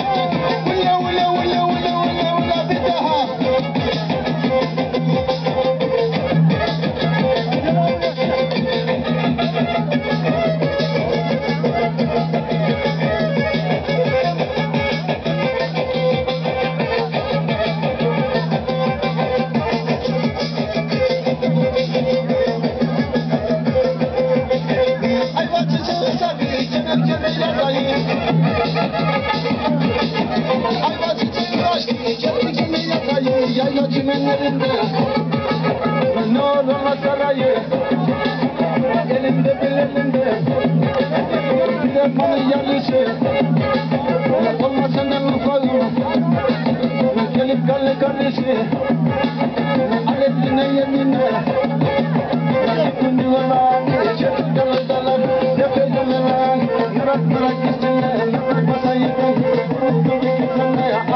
Yeah. Kendi kimin atayı yayla çimenlerinde ne olana sarayı Elimde Bile bana yarışı Olak olma senden ufağım Ben gelip galle kardeşi. Aletine yeminle.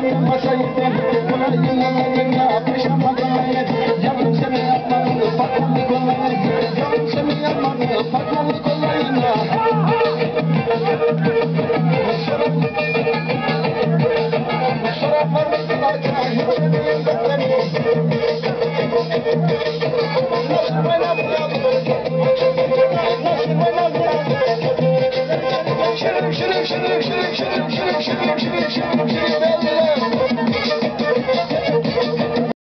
Hani maça gittim Buna dinle dinle Atışamadım hayır Canım seni yapmadı Patladı kolları Canım seni yapmadı Patladı kollarına Şaraplar mısın acaba Hiç ödeyim beklemiyorum Shut up, shut up, shut up, shut up, shut up, shut up, shut up, shut up, shut up.